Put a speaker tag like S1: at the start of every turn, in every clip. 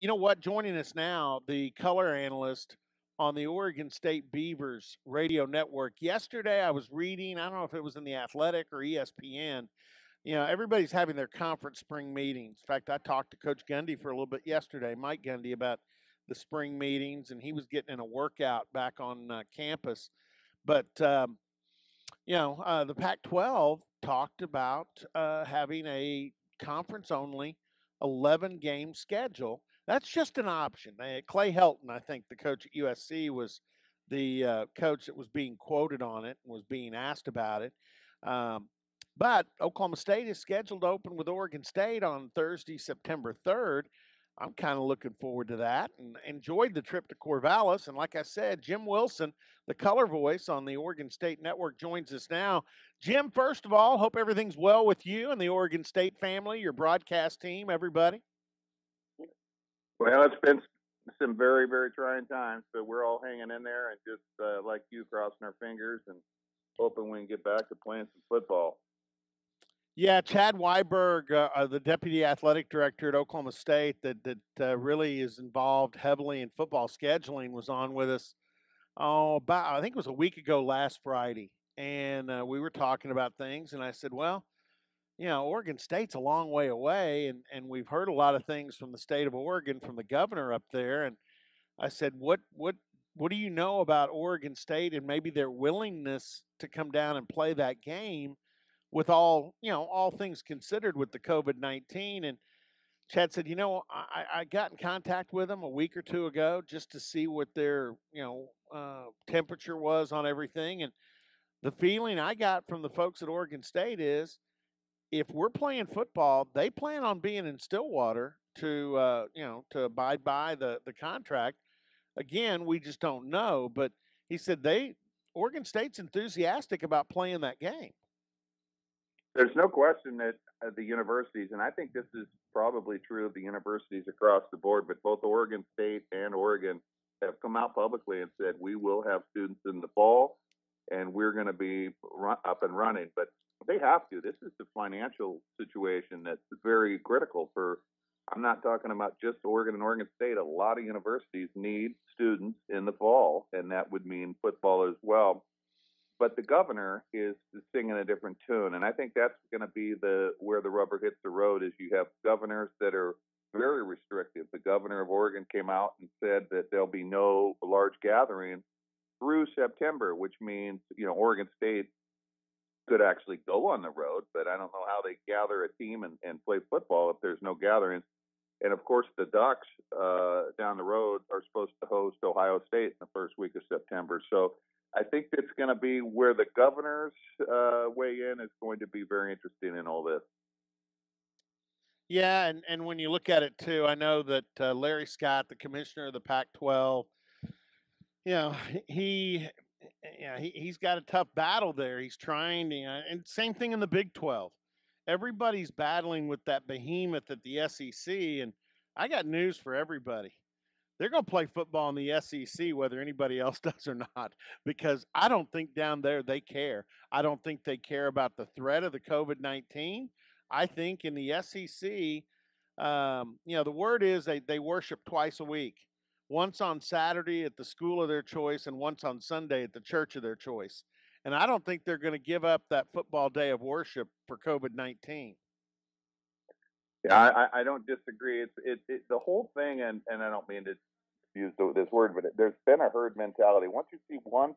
S1: you know what? Joining us now, the color analyst on the Oregon State Beavers radio network. Yesterday, I was reading, I don't know if it was in the Athletic or ESPN. You know, everybody's having their conference spring meetings. In fact, I talked to Coach Gundy for a little bit yesterday, Mike Gundy, about the spring meetings, and he was getting in a workout back on uh, campus. But, um, you know, uh, the Pac 12 talked about uh, having a conference only 11 game schedule that's just an option. Clay Helton, I think the coach at USC was the uh, coach that was being quoted on it and was being asked about it. Um, but Oklahoma State is scheduled to open with Oregon State on Thursday, September 3rd. I'm kind of looking forward to that and enjoyed the trip to Corvallis. And like I said, Jim Wilson, the color voice on the Oregon State Network, joins us now. Jim, first of all, hope everything's well with you and the Oregon State family, your broadcast team, everybody.
S2: Well, it's been some very, very trying times, but we're all hanging in there and just uh, like you, crossing our fingers and hoping we can get back to playing some football.
S1: Yeah, Chad Weiberg, uh, uh, the deputy athletic director at Oklahoma State, that that uh, really is involved heavily in football scheduling, was on with us. Oh, about I think it was a week ago last Friday, and uh, we were talking about things, and I said, well you know, Oregon State's a long way away, and and we've heard a lot of things from the state of Oregon from the governor up there. And I said, what what what do you know about Oregon State and maybe their willingness to come down and play that game with all you know all things considered with the COVID nineteen and. Chad said, "You know, I, I got in contact with them a week or two ago just to see what their, you know, uh, temperature was on everything, and the feeling I got from the folks at Oregon State is if we're playing football, they plan on being in Stillwater to uh, you know to abide by the the contract. Again, we just don't know, but he said they Oregon State's enthusiastic about playing that game.
S2: There's no question that uh, the universities, and I think this is probably true of the universities across the board, but both Oregon State and Oregon have come out publicly and said we will have students in the fall and we're going to be up and running. But they have to. This is the financial situation that's very critical for. I'm not talking about just Oregon and Oregon State. A lot of universities need students in the fall, and that would mean football as well. But the governor is singing a different tune, and I think that's going to be the where the rubber hits the road. Is you have governors that are very restrictive. The governor of Oregon came out and said that there'll be no large gatherings through September, which means you know Oregon State could actually go on the road, but I don't know how they gather a team and, and play football if there's no gatherings. And of course, the Ducks uh, down the road are supposed to host Ohio State in the first week of September. So I think it's going to be where the governors uh, weigh in is going to be very interesting in all this.
S1: Yeah, and, and when you look at it too, I know that uh, Larry Scott, the commissioner of the Pac-12, you know, he yeah, he, he's got a tough battle there. He's trying, to, you know, and same thing in the Big 12. Everybody's battling with that behemoth at the SEC. And I got news for everybody. They're going to play football in the SEC whether anybody else does or not, because I don't think down there they care. I don't think they care about the threat of the COVID 19. I think in the SEC, um, you know, the word is they, they worship twice a week once on Saturday at the school of their choice and once on Sunday at the church of their choice. And I don't think they're going to give up that football day of worship for COVID 19.
S2: Yeah, I, I don't disagree. It's it, it, the whole thing, and, and I don't mean to use this word, but it, there's been a herd mentality. Once you see one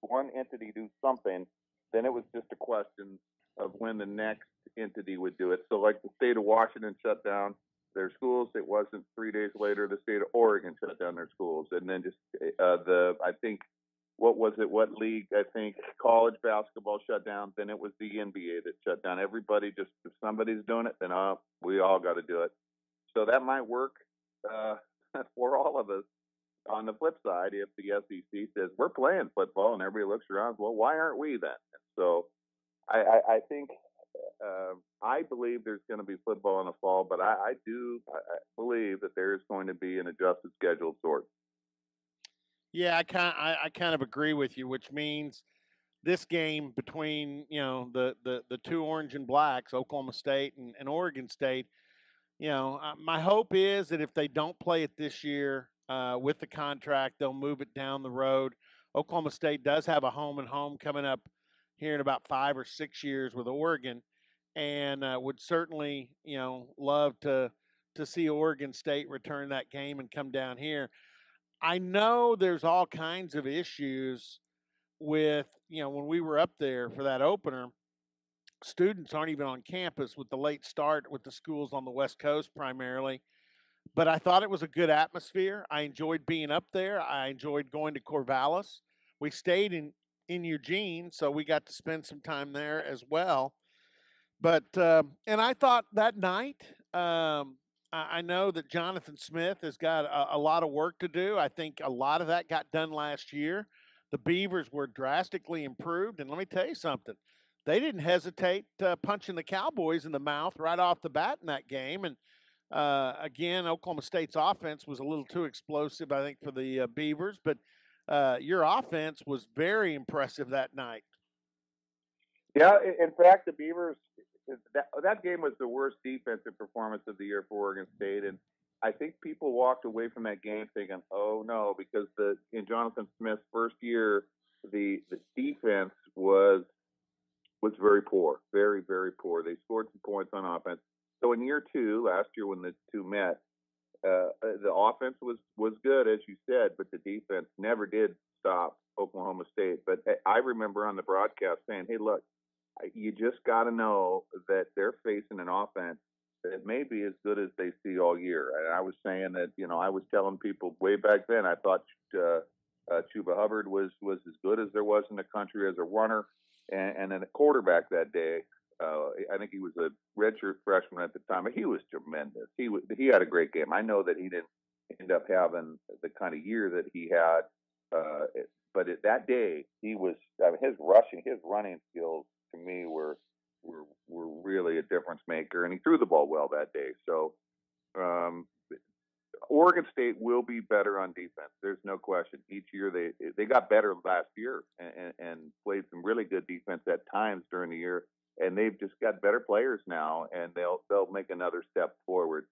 S2: one entity do something, then it was just a question of when the next entity would do it. So, like the state of Washington shut down their schools. It wasn't three days later the state of Oregon shut down their schools, and then just uh, the I think what was it? What league? I think college basketball shut down. Then it was the NBA that shut down. Everybody just if somebody's doing it, then uh, we all got to do it. So that might work uh, for all of us. On the flip side, if the SEC says we're playing football and everybody looks around, well, why aren't we then? So I, I, I think uh, I believe there's going to be football in the fall, but I, I do I believe that there is going to be an adjusted schedule of sorts.
S1: Yeah, I kind I, I kind of agree with you, which means this game between you know the the the two orange and blacks, Oklahoma State and, and Oregon State. you know, uh, my hope is that if they don't play it this year uh, with the contract, they'll move it down the road. Oklahoma State does have a home and home coming up here in about five or six years with Oregon, and uh, would certainly, you know, love to to see Oregon State return that game and come down here. I know there's all kinds of issues with, you know, when we were up there for that opener, students aren't even on campus with the late start with the schools on the West Coast primarily. But I thought it was a good atmosphere. I enjoyed being up there. I enjoyed going to Corvallis. We stayed in in Eugene, so we got to spend some time there as well. But uh, and I thought that night, um, I know that Jonathan Smith has got a, a, lot of work to do. I think a lot of that got done last year. The Beavers were drastically improved, and let me tell you something they didn't hesitate uh, punching the Cowboys in the mouth right off the bat in that game. And uh, again, Oklahoma State's offense was a little too explosive, I think, for the uh, Beavers. But uh, your offense was very impressive that night.
S2: Yeah, in fact, the Beavers that that game was the worst defensive performance of the year for Oregon State, and I think people walked away from that game thinking, "Oh no," because the in Jonathan Smith's first year, the the defense was was very poor, very, very poor. They scored some points on offense. So in year two, last year when the two met, uh, the offense was was good as you said, but the defense never did stop Oklahoma State. But uh, I remember on the broadcast saying, "Hey, look, you just got to know that they're facing an offense that may be as good as they see all year." And I was saying that, you know, I was telling people way back then, I thought uh, uh, Chuba Hubbard was was as good as there was in the country as a runner and, and then a quarterback that day. Uh, I think he was a redshirt freshman at the time. but He was tremendous. He was, he had a great game. I know that he didn't end up having the kind of year that he had, uh, but it, that day he was. I mean, his rushing, his running skills to me were were were really a difference maker, and he threw the ball well that day. So um, Oregon State will be better on defense. There's no question. Each year they they got better last year and, and played some really good defense at times during the year, and they've just got better players now, and they'll they'll make another step forward.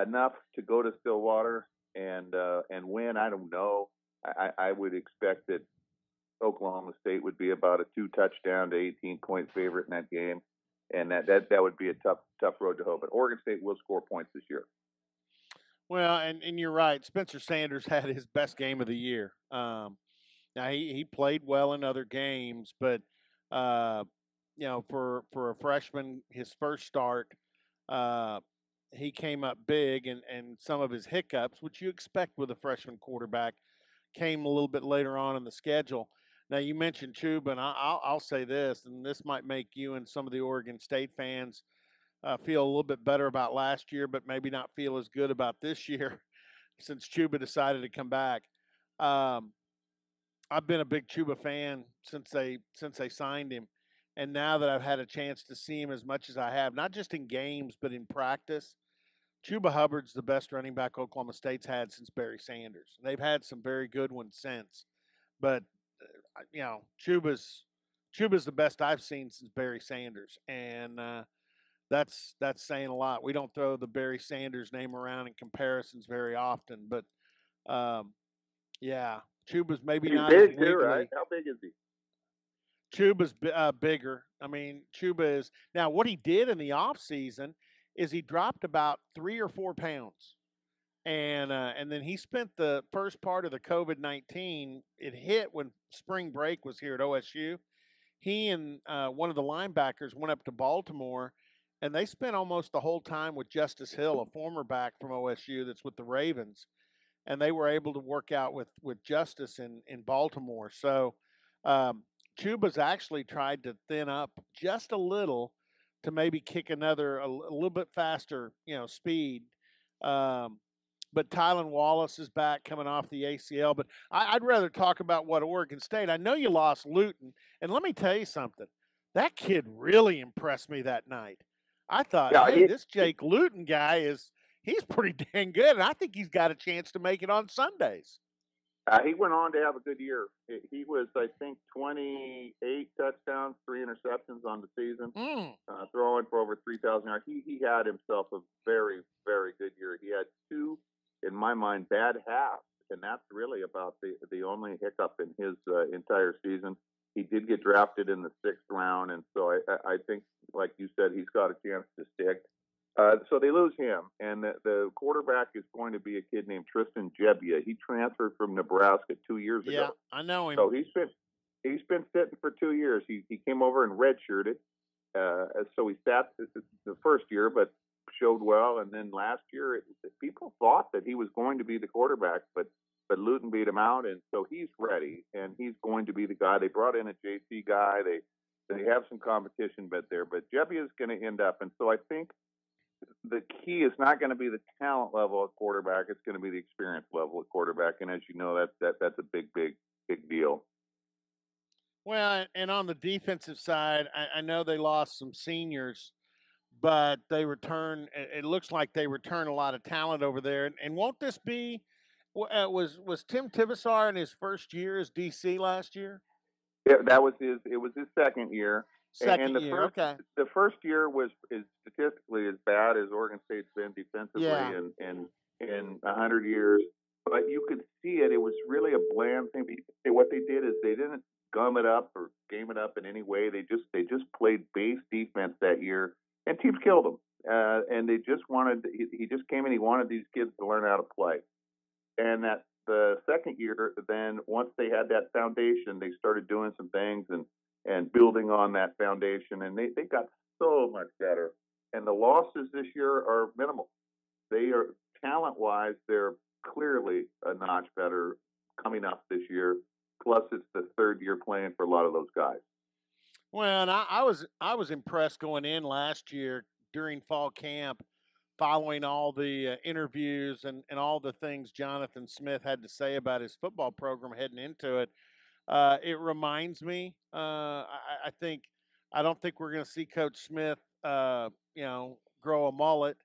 S2: Enough to go to Stillwater and uh, and win. I don't know. I, I would expect that Oklahoma State would be about a two touchdown to 18 point favorite in that game, and that that that would be a tough tough road to hoe. But Oregon State will score points this year.
S1: Well, and, and you're right. Spencer Sanders had his best game of the year. Um, now he, he played well in other games, but uh, you know, for for a freshman, his first start, uh, he came up big, and and some of his hiccups, which you expect with a freshman quarterback, came a little bit later on in the schedule. Now you mentioned Chuba, and I, will I'll say this, and this might make you and some of the Oregon State fans uh, feel a little bit better about last year, but maybe not feel as good about this year since Chuba decided to come back. Um, I've been a big Chuba fan since they since they signed him, and now that I've had a chance to see him as much as I have, not just in games but in practice, Chuba Hubbard's the best running back Oklahoma State's had since Barry Sanders. They've had some very good ones since, but you know Chuba's Chuba's the best I've seen since Barry Sanders, and uh, that's that's saying a lot. We don't throw the Barry Sanders name around in comparisons very often, but um, yeah, Chuba's maybe
S2: He's
S1: not
S2: big too, right? How big is he?
S1: Chuba's uh, bigger. I mean, Chuba is now what he did in the off season is he dropped about three or four pounds, and uh, and then he spent the first part of the COVID nineteen. It hit when spring break was here at OSU. He and uh, one of the linebackers went up to Baltimore and they spent almost the whole time with Justice Hill, a former back from OSU that's with the Ravens, and they were able to work out with with Justice in in Baltimore. So um, Chuba's actually tried to thin up just a little to maybe kick another a, a little bit faster, you know, speed. Um, but Tylan Wallace is back coming off the ACL. But I, would rather talk about what Oregon State. I know you lost Luton, and let me tell you something. That kid really impressed me that night. I thought, yeah, hey, this Jake Luton guy is he's pretty dang good, and I think he's got a chance to make it on Sundays.
S2: Uh, he went on to have a good year. He- He was, I think, 28 touchdowns, three interceptions on the season,
S1: Mm.
S2: uh, throwing for over 3,000 yards. He he had himself a very very good year. He had two, in my mind, bad half, and that's really about the the only hiccup in his uh, entire season. He did get drafted in the sixth round, and so I I think, like you said, he's got a chance to stick. Uh, so they lose him, and the, the quarterback is going to be a kid named Tristan Gebbia. He transferred from Nebraska two years
S1: Yeah,
S2: ago.
S1: Yeah, I know him.
S2: So he's been he's been sitting for two years. He he came over and redshirted, uh, so he sat the first year, but showed well. And then last year, it, people thought that he was going to be the quarterback, but but Luton beat him out, and so he's ready, and he's going to be the guy. They brought in a JC guy. They they have some competition, but there, but Gebbia is going to end up, and so I think the key is not going to be the talent level at quarterback. It's going to be the experience level at quarterback, and as you know, that that that's a big, big, big deal.
S1: Well, and on the defensive side, I, I know they lost some seniors, but they return. It, looks like they return a lot of talent over there. And, and won't this be? Uh, was was Tim Tibesar in his first year as DC last year?
S2: Yeah, that was his. It was his second year.
S1: Second
S2: the
S1: year,
S2: first-
S1: okay.
S2: The first year was is statistically as bad as Oregon State's been defensively
S1: Yeah.
S2: in in in a hundred years. But you could see it. It was really a bland thing. What they did is they didn't gum it up or game it up in any way. They just they just played base defense that year, and teams killed them. Uh, and they just wanted. He, he just came in. He wanted these kids to learn how to play. And that the second year, then once they had that foundation, they started doing some things and and building on that foundation, and they they got so much better. And the losses this year are minimal. They are talent wise, they're clearly a notch better coming up this year. Plus, it's the third year playing for a lot of those guys.
S1: Well, I, I was I was impressed going in last year during fall camp, following all the uh, interviews and and all the things Jonathan Smith had to say about his football program heading into it. Uh, it reminds me. Uh, I, I think I don't think we're going to see Coach Smith, uh, you know, grow a mullet,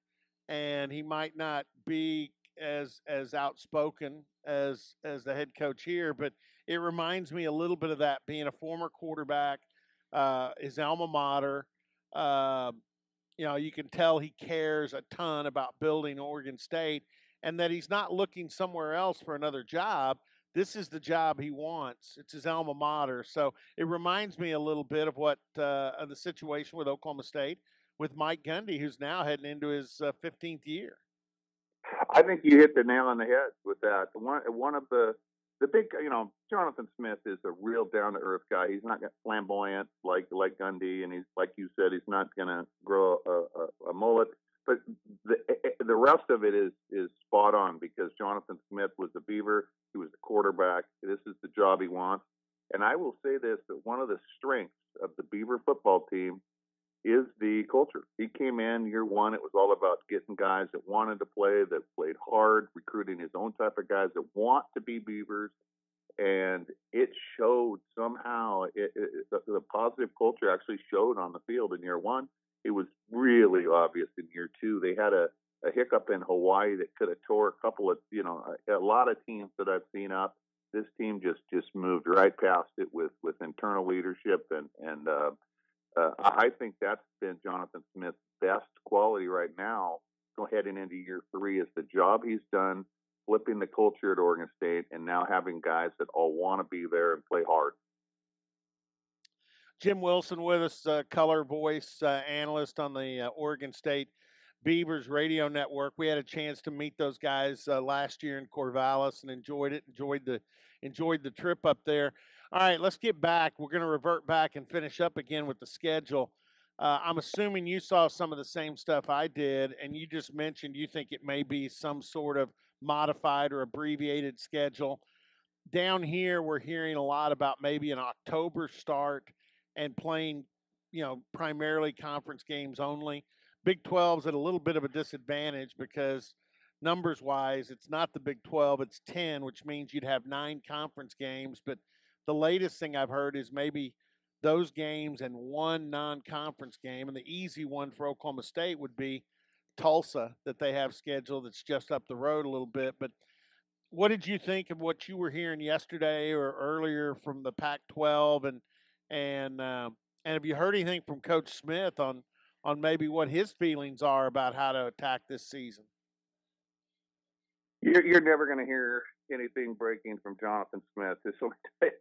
S1: and he might not be as as outspoken as as the head coach here, but it reminds me a little bit of that being a former quarterback uh, his alma mater. Uh, you know, you can tell he cares a ton about building Oregon State and that he's not looking somewhere else for another job. This is the job he wants. It's his alma mater. So it reminds me a little bit of what uh, of the situation with Oklahoma State with Mike Gundy, who's now heading into his uh, 15th year.
S2: I think you hit the nail on the head with that. One one of the the big, you know, Jonathan Smith is a real down to earth guy. He's not flamboyant like like Gundy, and he's like you said, he's not going to grow a, a, a mullet. But the eh, eh, the rest of it is is spot on because Jonathan Smith was a Beaver. He was the quarterback. This is the job he wants. And I will say this: that one of the strengths of the Beaver football team is the culture. He came in year one. It was all about getting guys that wanted to play, that played hard, recruiting his own type of guys that want to be Beavers, and it showed somehow. It, it, the, the positive culture actually showed on the field in year one. It was really obvious in year two. They had a, a hiccup in Hawaii that could have tore a couple of, you know, a, a lot of teams that I've seen up. This team just just moved right past it with with internal leadership and and uh, uh, I think that's been Jonathan Smith's best quality right now, heading into year three, is the job he's done flipping the culture at Oregon State and now having guys that all want to be there and play hard.
S1: Jim Wilson with us, uh, color voice uh, analyst on the uh, Oregon State Beavers radio network. We had a chance to meet those guys uh, last year in Corvallis and enjoyed it. Enjoyed the enjoyed the trip up there. All right, let's get back. We're going to revert back and finish up again with the schedule. Uh, I'm assuming you saw some of the same stuff I did, and you just mentioned you think it may be some sort of modified or abbreviated schedule. Down here, we're hearing a lot about maybe an October start and playing, you know, primarily conference games only. Big 12's at a little bit of a disadvantage because numbers wise, it's not the Big 12, it's 10, which means you'd have nine conference games. But the latest thing I've heard is maybe those games and one non conference game. And the easy one for Oklahoma State would be Tulsa that they have scheduled that's just up the road a little bit. But what did you think of what you were hearing yesterday or earlier from the Pac-12, and and um, and have you heard anything from Coach Smith on on maybe what his feelings are about how to attack this season?
S2: You're, you're never going to hear anything breaking from Jonathan Smith.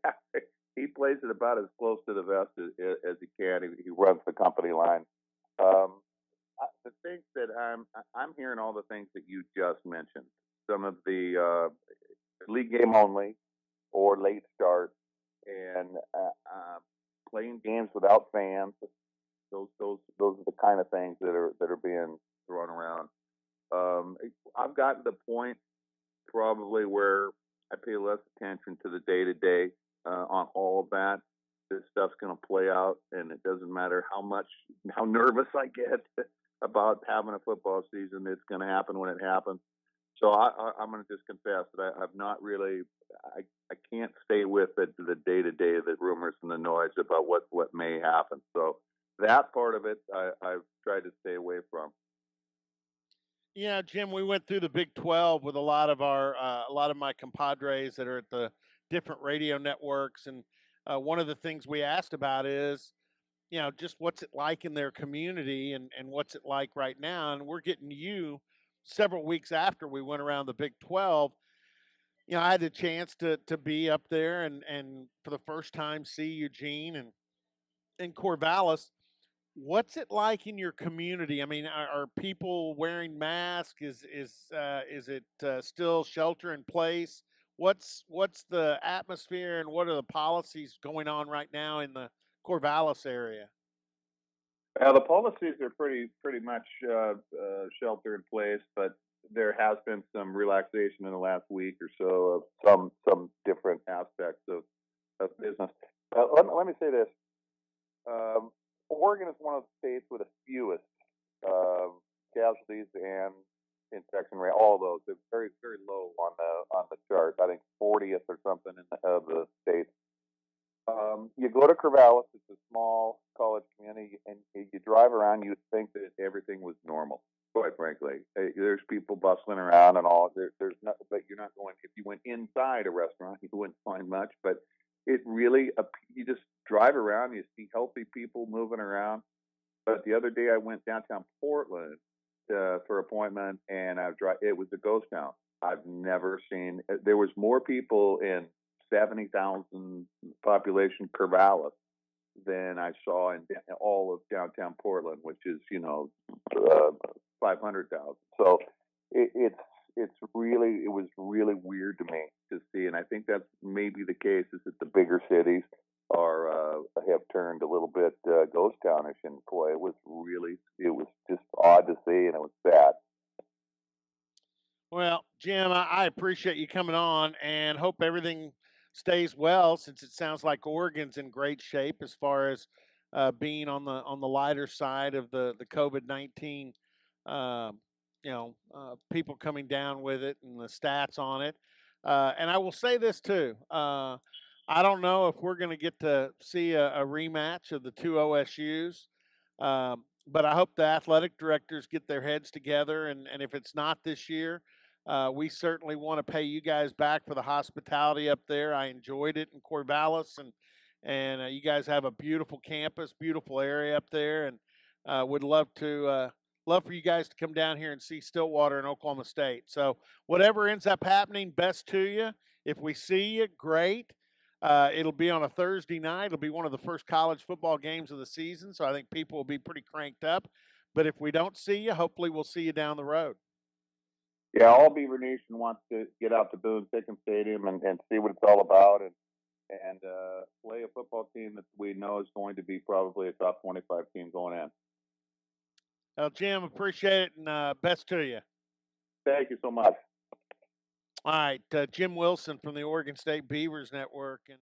S2: he plays it about as close to the vest as, as he can. He, he, runs the company line. Um, the things that I'm I'm hearing all the things that you just mentioned. Some of the uh, league game only or late start and uh, uh, playing games without fans. Those those those are the kind of things that are that are being thrown around. Um, I've gotten the point probably where I pay less attention to the day to day on all of that. This stuff's going to play out, and it doesn't matter how much how nervous I get about having a football season. It's going to happen when it happens. So I, am going to just confess that I, I've not really, I, I can't stay with it the day to day, the rumors and the noise about what what may happen. So that part of it, I, I've tried to stay away from.
S1: Yeah, Jim, we went through the Big 12 with a lot of our uh, a lot of my compadres that are at the different radio networks, and uh, one of the things we asked about is, you know, just what's it like in their community, and and what's it like right now, and we're getting you several weeks after we went around the Big 12. You know, I had the chance to to be up there and and for the first time see Eugene and and Corvallis What's it like in your community? I mean, are, are people wearing masks? Is is uh, is it uh, still shelter in place? What's what's the atmosphere and what are the policies going on right now in the Corvallis area?
S2: Now the policies are pretty pretty much uh, uh, shelter in place, but there has been some relaxation in the last week or so of some some different aspects of of business. Uh, let, let me say this: um, Oregon is one of the states with the fewest uh, casualties and infection rate. All of those, it's very very low on the on the chart. I think 40th or something in the, of the states. Um, you go to Corvallis, it's a small college community, and you drive around, you'd think that everything was normal. Quite frankly, there's people bustling around and all. There, there's not, but you're not going. If you went inside a restaurant, you wouldn't find much. But it really you just drive around, you see healthy people moving around. But the other day I went downtown Portland uh, for appointment, and I drive. It was a ghost town. I've never seen. Uh, there was more people in seventy thousand population Corvallis than I saw in all of downtown Portland, which is you know uh, five hundred thousand. So it, it's it's really it was really weird to me to see, and I think that's maybe the case is that the bigger cities are uh, have turned a little bit uh, ghost townish, and boy, it was really it was just odd to see, and it was sad.
S1: Well, Jim, I appreciate you coming on, and hope everything stays well. Since it sounds like Oregon's in great shape as far as uh, being on the on the lighter side of the the COVID nineteen um, you know uh, people coming down with it and the stats on it. Uh, and I will say this too. Uh, I don't know if we're going to get to see a, a, rematch of the two OSU's, um, but I hope the athletic directors get their heads together. And, and if it's not this year, uh, we certainly want to pay you guys back for the hospitality up there. I enjoyed it in Corvallis, and and uh, you guys have a beautiful campus, beautiful area up there, and uh, would love to love for you guys to come down here and see Stillwater and Oklahoma State. So whatever ends up happening, best to you. If we see you, great. Uh, it'll be on a Thursday night. It'll be one of the first college football games of the season, so I think people will be pretty cranked up. But if we don't see you, hopefully we'll see you down the road.
S2: Yeah, all Beaver Nation wants to get out to Boone Pickens Stadium and, and see what it's all about and and uh, play a football team that we know is going to be probably a top 25 team going in.
S1: Well, Jim, appreciate it and uh, best to you.
S2: Thank you so much.
S1: All right, uh, Jim Wilson from the Oregon State Beavers Network. And